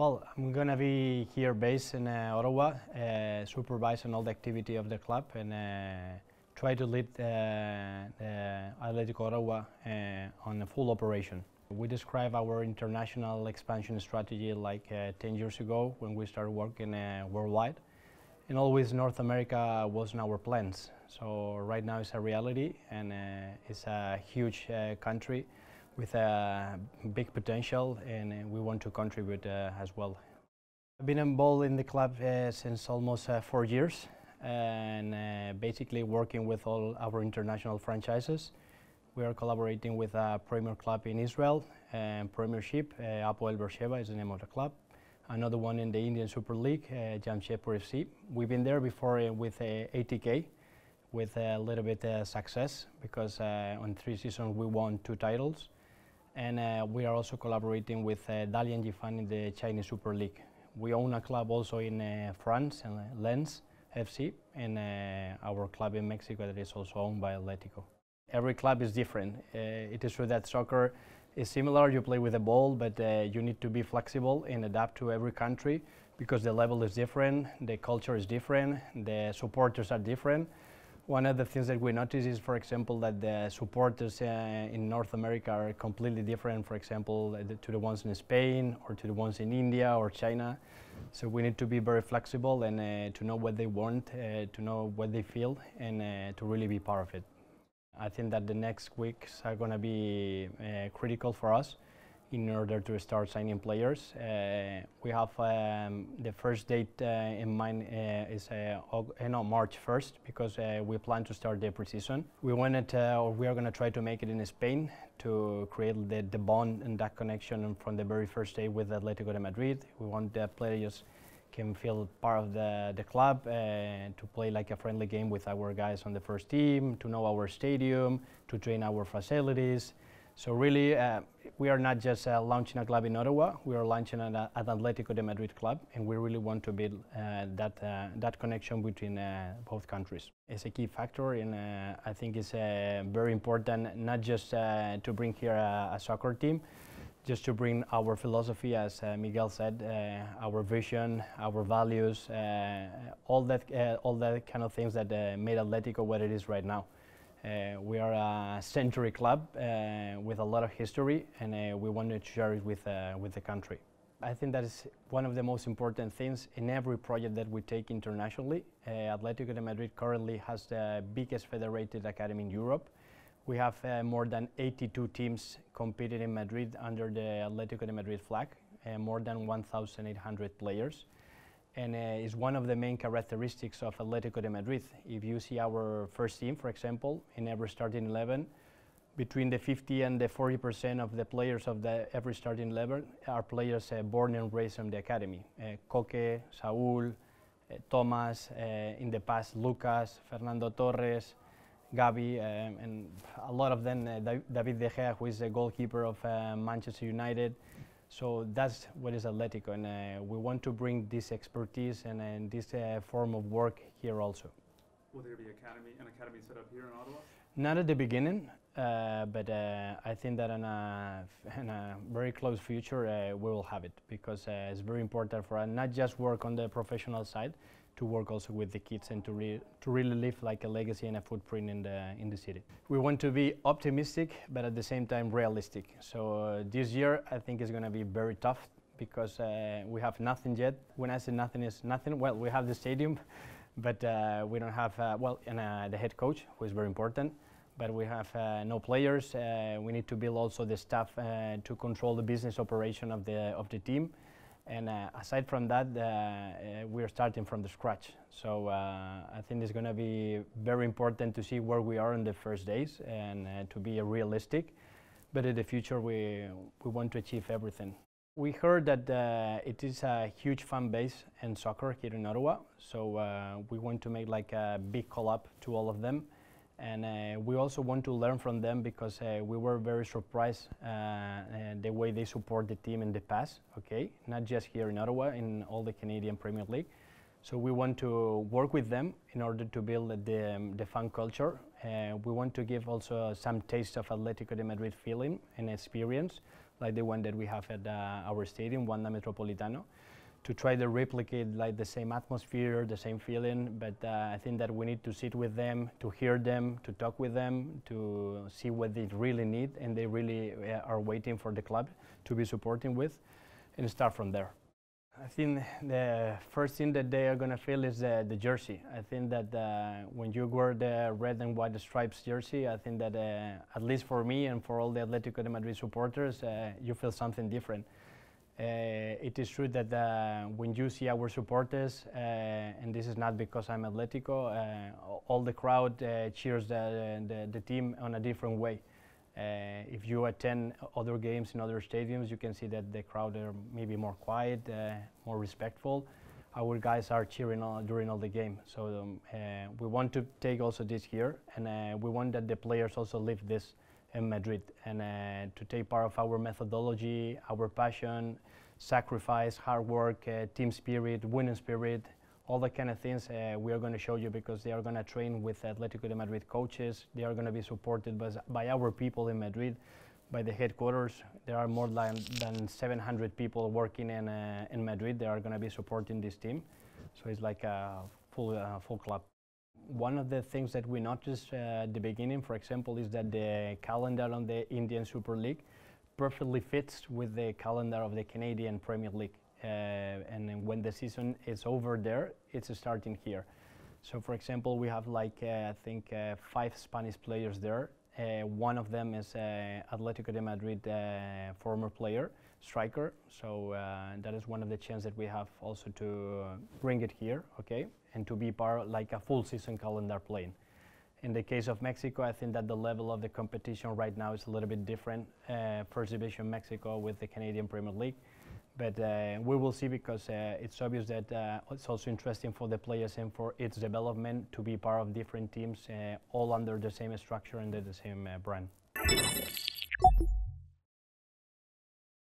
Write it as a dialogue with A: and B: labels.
A: Well, I'm gonna be here based in uh, Ottawa, uh, supervising all the activity of the club and uh, try to lead uh, the Atletico Ottawa uh, on a full operation. We describe our international expansion strategy like uh, 10 years ago when we started working worldwide. And always North America was in our plans. So right now it's a reality and it's a huge country with a big potential and uh, we want to contribute uh, as well. I've been involved in the club uh, since almost uh, four years and uh, basically working with all our international franchises. We are collaborating with a Premier club in Israel and Premiership, uh, Apoel Beersheba is the name of the club. Another one in the Indian Super League, uh, Jamshedpur FC. We've been there before uh, with uh, ATK with a little bit uh, success because uh, on three seasons we won two titles. And uh, we are also collaborating with uh, Dalian Yifang in the Chinese Super League. We own a club also in uh, France, uh, Lens FC, and uh, our club in Mexico that is also owned by Atletico. Every club is different. Uh, it is true that soccer is similar, you play with a ball, but you need to be flexible and adapt to every country because the level is different, the culture is different, the supporters are different. One of the things that we notice is, for example, that the supporters uh, in North America are completely different, for example, uh, to the ones in Spain or to the ones in India or China. So we need to be very flexible and uh, to know what they want, uh, to know what they feel, and uh, to really be part of it. I think that the next weeks are going to be uh, critical for us in order to start signing players. Uh, we have um, the first date uh, in mind uh, is uh, uh, no, March 1st because uh, we plan to start the preseason. We wanted, uh, or we are going to try to make it in Spain to create the, the bond and that connection from the very first day with Atletico de Madrid. We want the players can feel part of the, the club to play like a friendly game with our guys on the first team, to know our stadium, to train our facilities. So really, uh, we are not just uh, launching a club in Ottawa. We are launching an, uh, an Atletico de Madrid club, and we really want to build uh, that uh, that connection between uh, both countries. It's a key factor, and I think it's very important not just to bring here a, a soccer team, just to bring our philosophy, as Miguel said, our vision, our values, all that, all that kind of things that made Atletico what it is right now. Uh, we are a century club uh, with a lot of history, and uh, we wanted to share it with, uh, with the country. I think that is one of the most important things in every project that we take internationally. Uh, Atletico de Madrid currently has the biggest federated academy in Europe. We have uh, more than 82 teams competing in Madrid under the Atletico de Madrid flag, more than 1,800 players. And uh, is one of the main characteristics of Atletico de Madrid. If you see our first team, for example, in every starting 11, between the 50 and the 40 percent of the players of the every starting 11 are players uh, born and raised in the academy. Uh, Koke, Saúl, uh, Thomas, uh, in the past Lucas, Fernando Torres, Gabi, um, and a lot of them, uh, David De Gea, who is the goalkeeper of uh, Manchester United. So that's what is Atletico, and uh, we want to bring this expertise and, and this uh, form of work here also.
B: Will there be academy, an academy set up here in Ottawa?
A: Not at the beginning, uh, but uh, I think that in a, in a very close future uh, we will have it because uh, it's very important for us not just work on the professional side, to work also with the kids and to, re- to really leave like a legacy and a footprint in the in the city. We want to be optimistic, but at the same time realistic. So uh, this year I think is going to be very tough because uh, we have nothing yet. When I say nothing is nothing, well we have the stadium, but uh, we don't have uh, well and uh, the head coach who is very important but we have uh, no players. We need to build also the staff to control the business operation of the of the team. And uh, aside from that, uh, uh, we're starting from the scratch. So uh, I think it's going to be very important to see where we are in the first days and uh, to be realistic. But in the future, we we want to achieve everything. We heard that uh, it is a huge fan base in soccer here in Ottawa. So uh, we want to make like a big collab to all of them and uh, we also want to learn from them because uh, we were very surprised uh, uh, the way they support the team in the past. Okay, not just here in Ottawa, in all the Canadian Premier League. So we want to work with them in order to build the, um, the fan culture. Uh, we want to give also some taste of Atletico de Madrid feeling and experience like the one that we have at uh, our stadium, Wanda Metropolitano, to try to replicate like the same atmosphere, the same feeling. But uh, I think that we need to sit with them, to hear them, to talk with them, to see what they really need, and they really uh, are waiting for the club to be supporting with, and start from there. I think the first thing that they are going to feel is the jersey. I think that uh, when you wear the red and white stripes jersey, I think that uh, at least for me and for all the Atletico de Madrid supporters, uh, you feel something different. Uh, it is true that uh, when you see our supporters, and this is not because I'm Atletico, all the crowd cheers the, the, the team on a different way. Uh, if you attend other games in other stadiums, you can see that the crowd are maybe more quiet, uh, more respectful. Our guys are cheering all, during all the game. So um, uh, we want to take also this here, and uh, we want that the players also live this in Madrid, and uh, to take part of our methodology, our passion, sacrifice, hard work, uh, team spirit, winning spirit, all the kind of things uh, we are going to show you because they are going to train with Atletico de Madrid coaches. They are going to be supported by, by our people in Madrid, by the headquarters. There are more than, than 700 people working in, uh, in Madrid. They are going to be supporting this team. So it's like a full, uh, full club. One of the things that we noticed uh, at the beginning, for example, is that the calendar on the Indian Super League perfectly fits with the calendar of the Canadian Premier League. Uh, and when the season is over there, it's starting here. So for example, we have like, uh, I think, uh, five Spanish players there. one of them is Atletico de Madrid former player, striker. So that is one of the chances that we have also to bring it here, okay, and to be part like a full season calendar playing. In the case of Mexico, I think that the level of the competition right now is a little bit different. Uh, First Division Mexico with the Canadian Premier League. But uh, we will see because uh, it's obvious that uh, it's also interesting for the players and for its development to be part of different teams, uh, all under the same structure and the same uh, brand.